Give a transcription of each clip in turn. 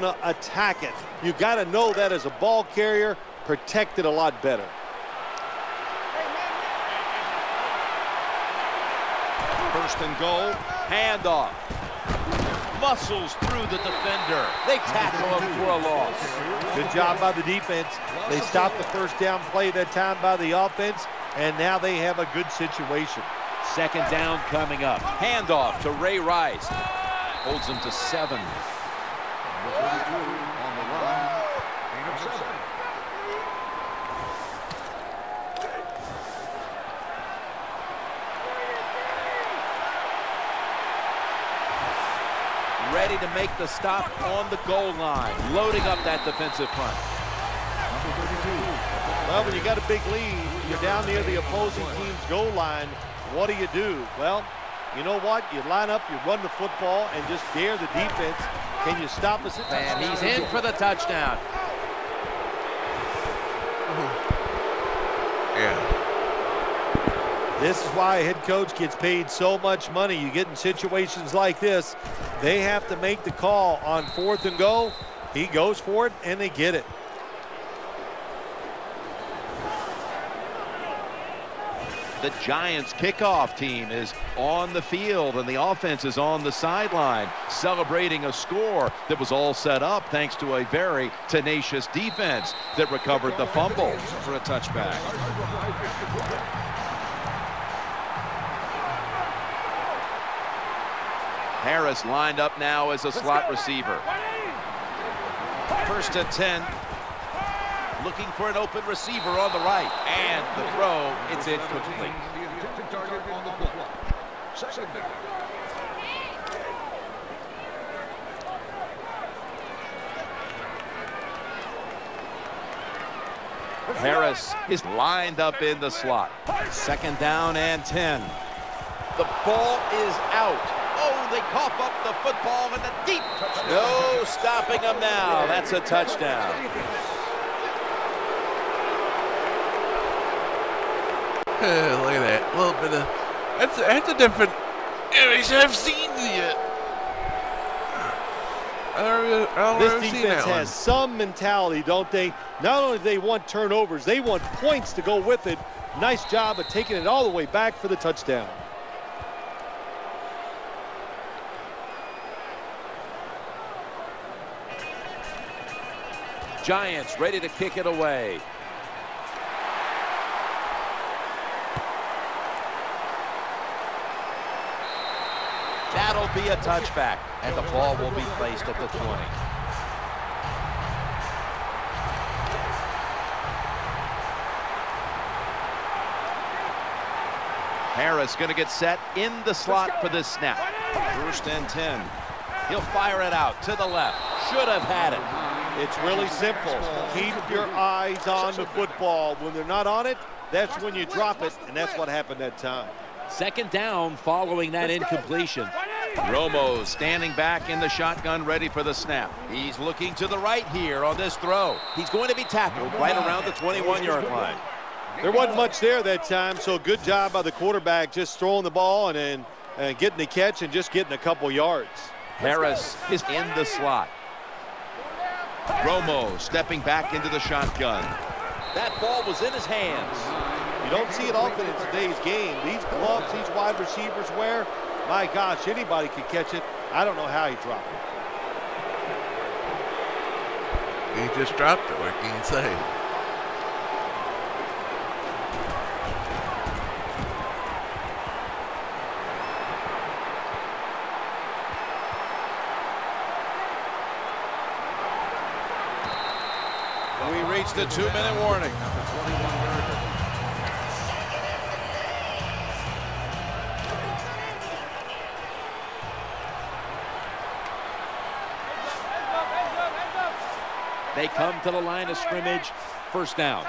going to attack it. You got to know that as a ball carrier, protect it a lot better. First and goal, handoff. Muscles through the defender. They tackle him for a loss. Good job by the defense. They stopped the first down play that time by the offense, and now they have a good situation. Second down coming up. Handoff to Ray Rice. Holds him to seven. Ready to make the stop on the goal line. Loading up that defensive front. Well, when you got a big lead, you're down near the opposing team's goal line, what do you do? Well, you know what? You line up, you run the football, and just dare the defense. Can you stop us? And he's in for the touchdown. Yeah. This is why a head coach gets paid so much money. You get in situations like this, they have to make the call on fourth and go. He goes for it, and they get it. The Giants kickoff team is on the field and the offense is on the sideline celebrating a score that was all set up thanks to a very tenacious defense that recovered the fumble for a touchback. Harris lined up now as a slot receiver. First and 10 looking for an open receiver on the right. And the throw, it's incomplete. Harris is lined up in the slot. Second down and 10. The ball is out. Oh, they cough up the football in the deep. No stopping them now. That's a touchdown. Look at that. A little bit of. That's, that's a different image I've seen yet. I don't, I don't this ever seen defense that one. has some mentality, don't they? Not only do they want turnovers, they want points to go with it. Nice job of taking it all the way back for the touchdown. Giants ready to kick it away. That'll be a touchback, and the ball will be placed at the 20. Harris going to get set in the slot for this snap. First and 10. He'll fire it out to the left. Should have had it. It's really simple. Keep your eyes on the football. When they're not on it, that's when you drop it, and that's what happened that time. Second down following that incompletion. Romo standing back in the shotgun ready for the snap. He's looking to the right here on this throw. He's going to be tackled right around the 21-yard line. There wasn't much there that time, so good job by the quarterback just throwing the ball and then and getting the catch and just getting a couple yards. Harris is in the slot. Romo stepping back into the shotgun. That ball was in his hands. You don't see it often in today's game. These gloves these wide receivers wear, my gosh, anybody could catch it. I don't know how he dropped it. He just dropped it. What can you say? We reached the two-minute warning. They come to the line of scrimmage. First down.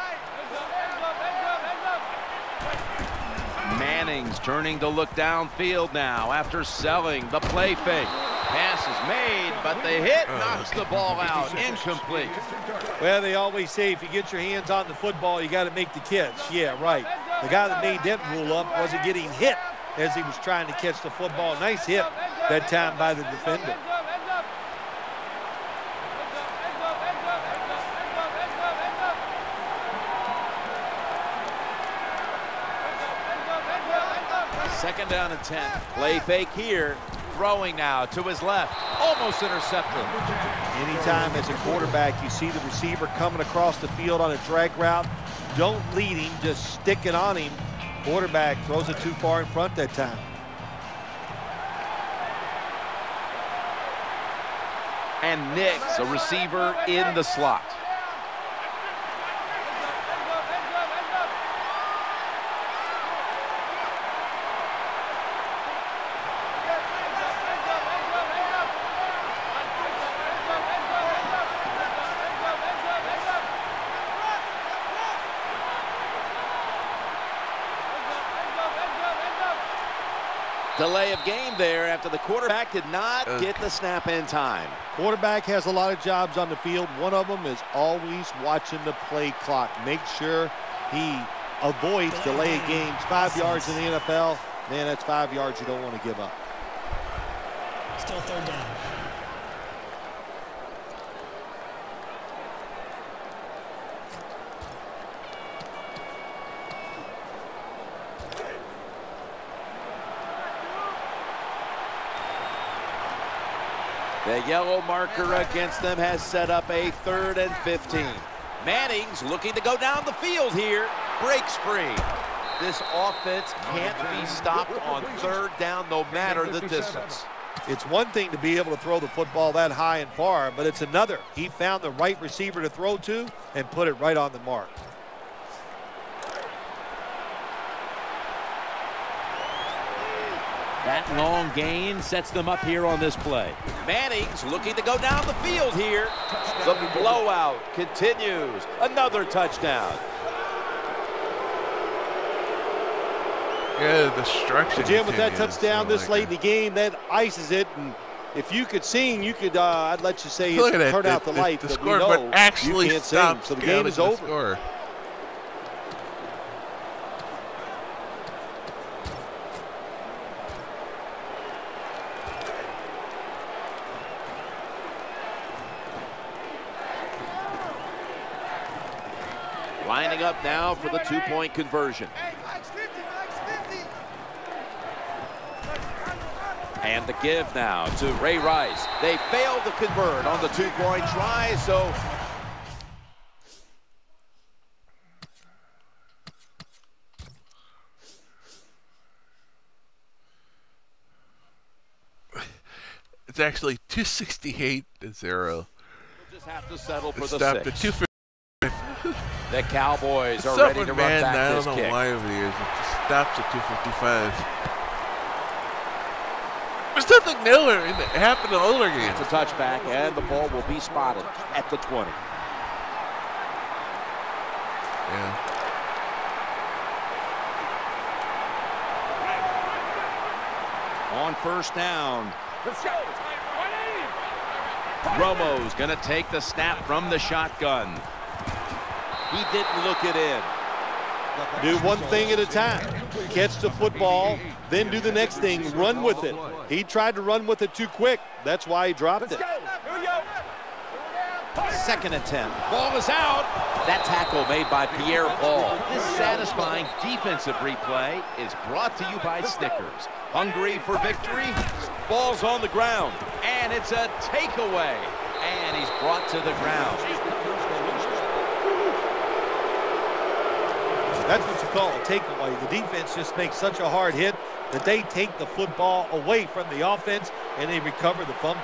Manning's turning to look downfield now after selling the play fake. Pass is made, but the hit knocks the ball out. Incomplete. Well, they always say if you get your hands on the football, you got to make the catch. Yeah, right. The guy that made that rule up wasn't getting hit as he was trying to catch the football. Nice hit that time by the defender. Second down and 10. Play fake here. Throwing now to his left. Almost intercepted. Anytime as a quarterback you see the receiver coming across the field on a drag route, don't lead him, just stick it on him. Quarterback throws it too far in front that time. And Nix, a receiver in the slot. Delay of game there after the quarterback did not Okay. get the snap in time. Quarterback has a lot of jobs on the field. One of them is always watching the play clock. Make sure he avoids delay of games. Five yards in the NFL, man, that's five yards you don't want to give up. Still third down. The yellow marker against them has set up a third and 15. Manning's looking to go down the field here. Breaks free. This offense can't be stopped on third down no matter the distance. It's one thing to be able to throw the football that high and far, but it's another. He found the right receiver to throw to and put it right on the mark. That long gain sets them up here on this play. Manning's looking to go down the field here. The blowout continues. Another touchdown. Yeah, the destruction. Jim, with that touchdown this my late in the game, that ices it. And if you could sing, you could. Uh, I'd let you say Look it at that. out the, light, the but score, but actually you can't sing, so the game is the over. Score. Lining up now for the two-point conversion. And the give now to Ray Rice. They failed to convert on the two-point try, so It's actually 268 to 0. we'll just have to settle for It the stopped at six. 250. The Cowboys are Something ready to run back I this don't know kick. why over the years. It stops at 255. There's new in it happened in older games. It's a touchback, and the ball will be spotted at the 20. Yeah. On first down. Romo's going to take the snap from the shotgun. He didn't look it in. Do one thing at a time. Catch the football, then do the next thing. Run with it. He tried to run with it too quick. That's why he dropped it. Second attempt. Ball is out. That tackle made by Pierre Paul. This satisfying defensive replay is brought to you by Snickers. Hungry for victory? Ball's on the ground, and it's a takeaway. And he's brought to the ground. That's what you call a takeaway. The defense just makes such a hard hit that they take the football away from the offense and they recover the fumble.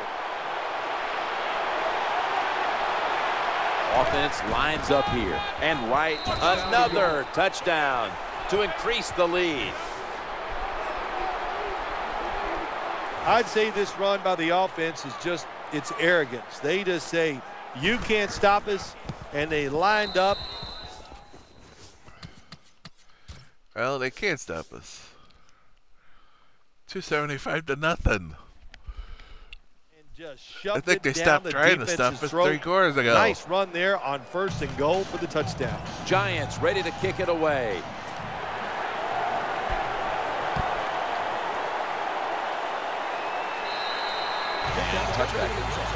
Offense lines up here. And right, another touchdown to increase the lead. I'd say this run by the offense is just, it's arrogance. They just say, you can't stop us, and they lined up. Well, they can't stop us. 275 to nothing. and just shoved I think it they down stopped the trying to stop us throat. three quarters ago. Nice run there on first and goal for the touchdown. Giants ready to kick it away. And touchback.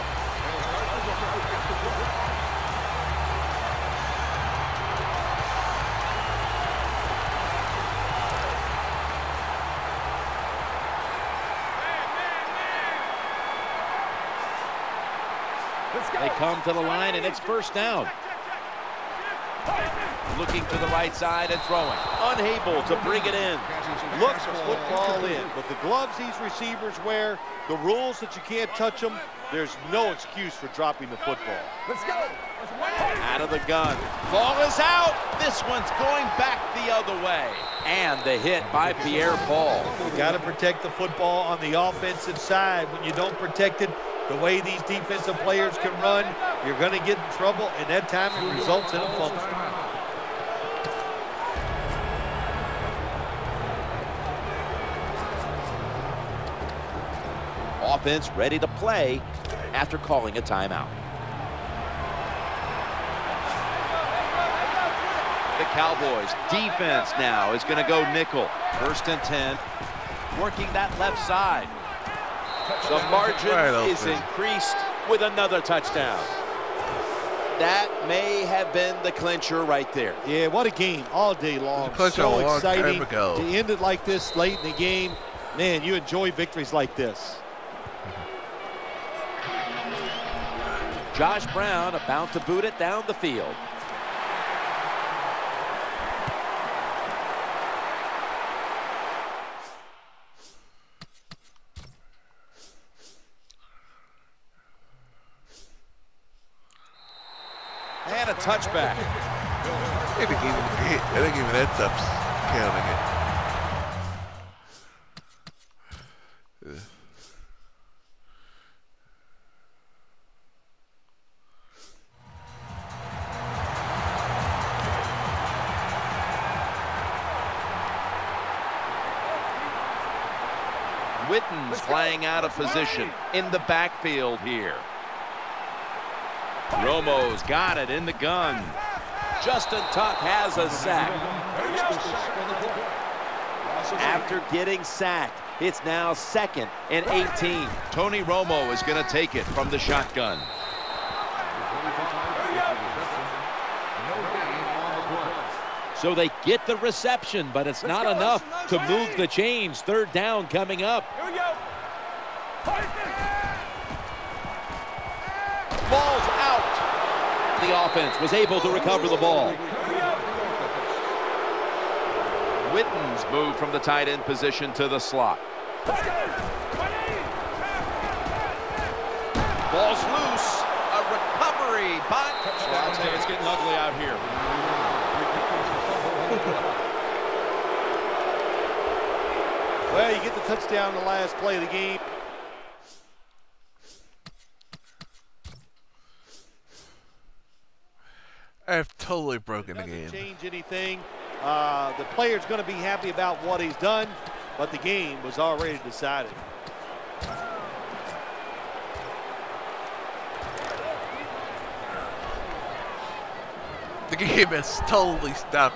They come to the line, and it's first down. Looking to the right side and throwing. Unable to bring it in. Looks the football in. With the gloves these receivers wear, the rules that you can't touch them, there's no excuse for dropping the football. Let's go. Out of the gun. Ball is out. This one's going back the other way. And the hit by Pierre Paul. You got to protect the football on the offensive side. When you don't protect it, the way these defensive players can run, you're going to get in trouble, and that time it results in a fumble. Offense ready to play after calling a timeout. The Cowboys defense now is going to go nickel. First and 10. Working that left side. The margin Right is increased with another touchdown. That may have been the clincher right there. Yeah, what a game all day long. clinch a So long time exciting ago. to end it like this late in the game. Man, you enjoy victories like this. Josh Brown about to boot it down the field. And a touchback. I think even, I think even that up's counting it. Witten's flying out of position in the backfield here. Romo's got it in the gun. Justin Tuck has a sack. After getting sacked, it's now second and 18. Tony Romo is going to take it from the shotgun. So they get the reception, but it's not enough to move the chains. Third down coming up. The offense was able to recover the ball. Witten's moved from the tight end position to the slot. Ball's loose. A recovery by. I'll tell you, it's getting ugly out here. Well, you get the touchdown in the last play of the game. I've totally broken the game. change anything. Uh, the player's going to be happy about what he's done, but the game was already decided. The game has totally stopped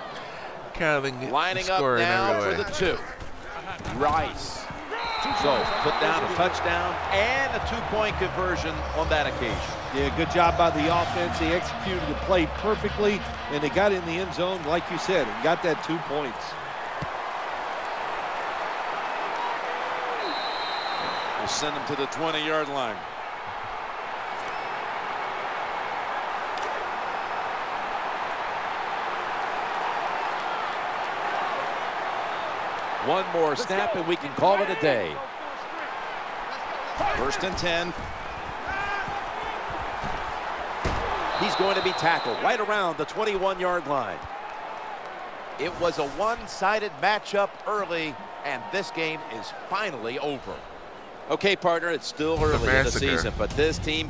counting Lining up now for the two. Rice. So put down a touchdown and a two-point conversion on that occasion. Yeah, good job by the offense. They executed the play perfectly, and they got in the end zone, like you said, and got that two points. We'll send them to the 20-yard line. One more snap and we can call it a day. First and 10. He's going to be tackled right around the 21-yard line. It was a one-sided matchup early, and this game is finally over. Okay, partner, it's still early in the season, but this team